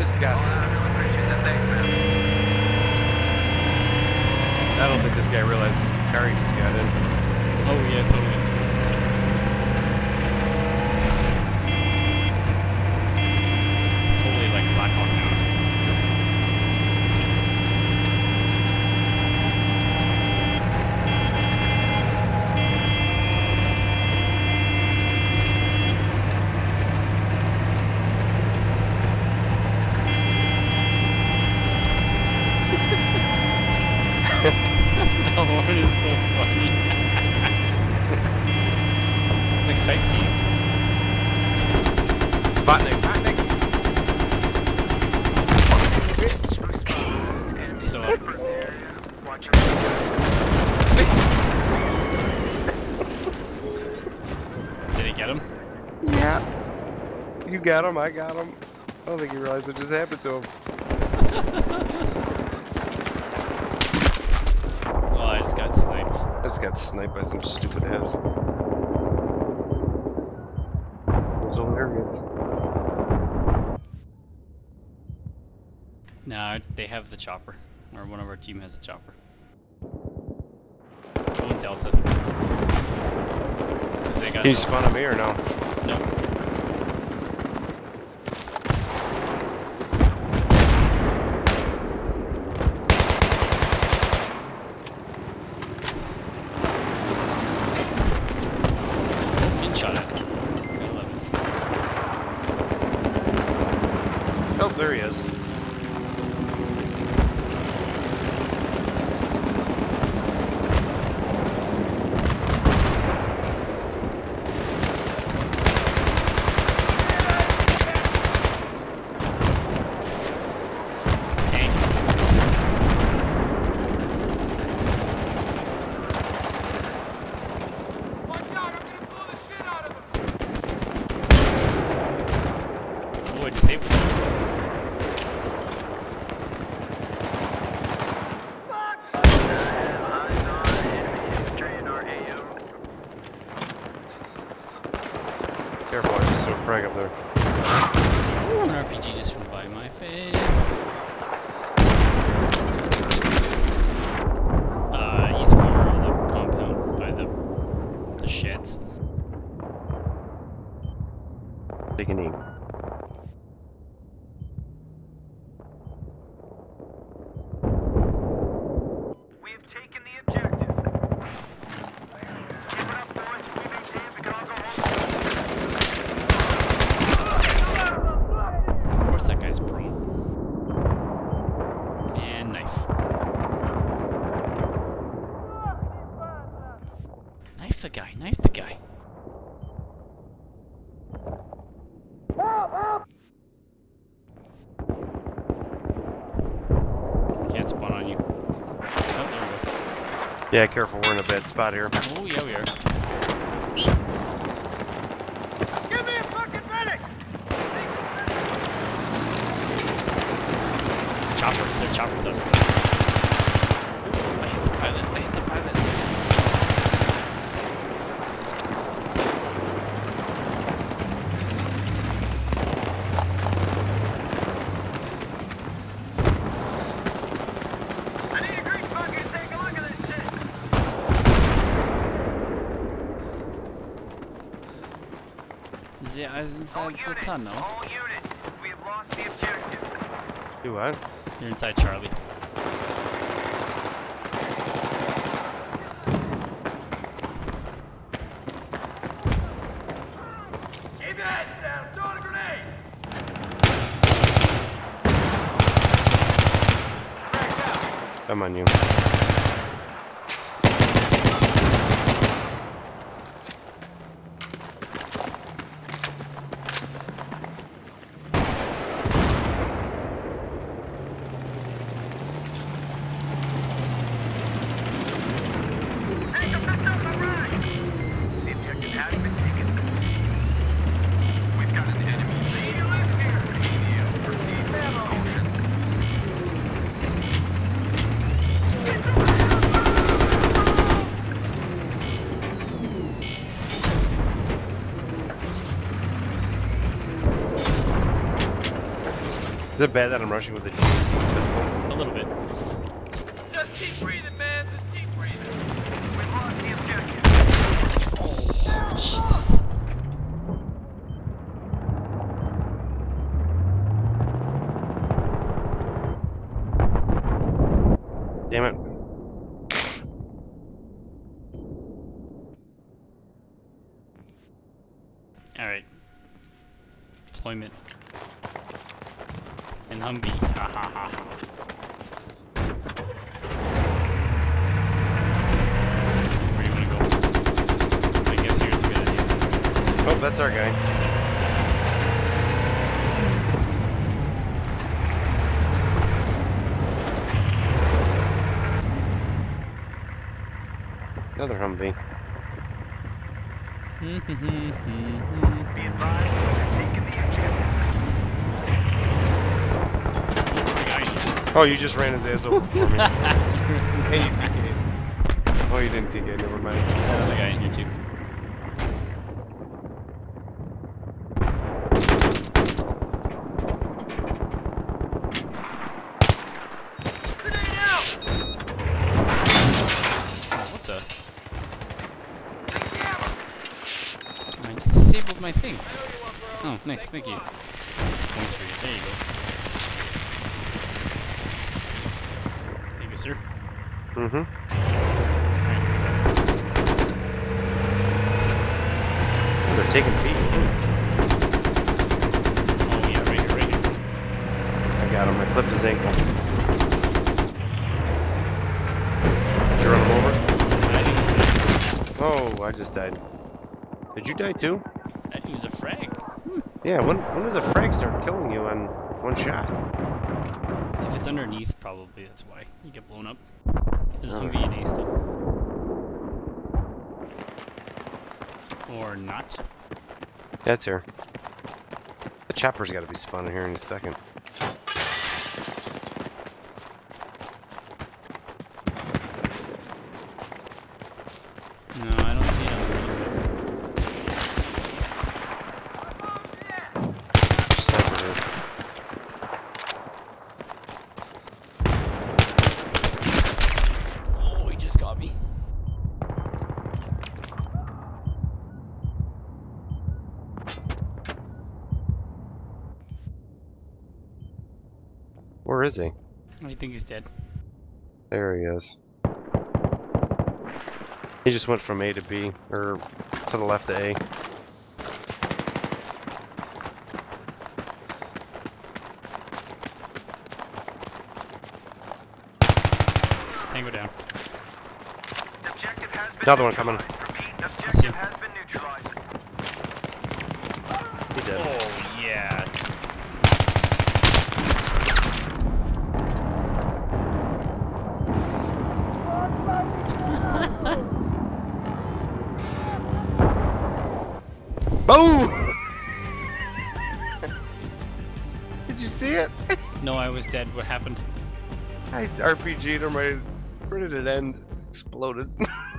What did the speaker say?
just got I don't think this guy realized Kari just got in. Oh yeah, totally. Totally like Black Hawk Down. the horn is so funny. It's like sightseeing. Botnik, Botnik! Still up. Did he get him? Yeah. You got him, I got him. I don't think he realized what just happened to him. Oh, I just got sniped. I just got sniped by some stupid ass. Was hilarious. No, they have the chopper. Or one of our team has a chopper. Going Delta. 'Cause they got Can you on me or no? no. Getting shot at. Got 11. Oh, there he is. Tank. Oh, disabled. Careful, I just threw a frag up there. An RPG just flew by my face. Uh, east corner of the compound by the the sheds. Take an E. We have taken the objective. Keep it up, boys. We maintain we can all go home. Of course, that guy's prone. And knife. Knife the guy. Knife the guy. Can't spawn on you. Oh, there we go. Yeah, careful, we're in a bad spot here. Oh, yeah, we are. Give me a fucking medic! Chopper. Their chopper's up. I hit the pilot. I hit the pilot. I need a grease bucket to take a look at this shit. The eyes inside the tunnel. all units, we have lost the objective. Do what? You're inside Charlie. Keep your heads Is it bad that I'm rushing with a GMT pistol? A little bit. Just keep breathing, man. Just keep breathing. We've lost the objective. Jesus. Damn it. Alright. Deployment. And Humvee. Ha ha ha. Where do you wanna go? I guess here's a good idea. Oh, that's our guy. Another Humvee. Be advised, we're taking the objective. There's a guy. Oh, you just ran his ass over for me. and you TK'd. Oh, you didn't TK, never mind. There's another guy in here too. Grenade out! Oh, what the? I disabled my thing. Oh, nice, thank you. Points for you. There you go. Thank you, sir. Mm-hmm. Oh, they're taking feet. Oh yeah, right here, right here. I got him. I clipped his ankle. Did you run him over? I think he's dead. Oh, I just died. Did you die too? I think he was a frag. Yeah, when, when does a frag start killing you on one shot? If it's underneath, probably that's why you get blown up. There's Oh. Humvee and A still. Or not. That's here. The chopper's got to be spawning here in a second. No, I don't see him. Sniper here. Oh, he just got me. Where is he? Oh, I think he's dead. There he is. He just went from A to B, or to the left of A. Tango down. Objective has been Another one coming. neutralized. Repeat, objective has been neutralized. He did. Oh, yeah. Boom! Did you see it? No, I was dead. What happened? I RPG'd him right. Where did it end? Exploded.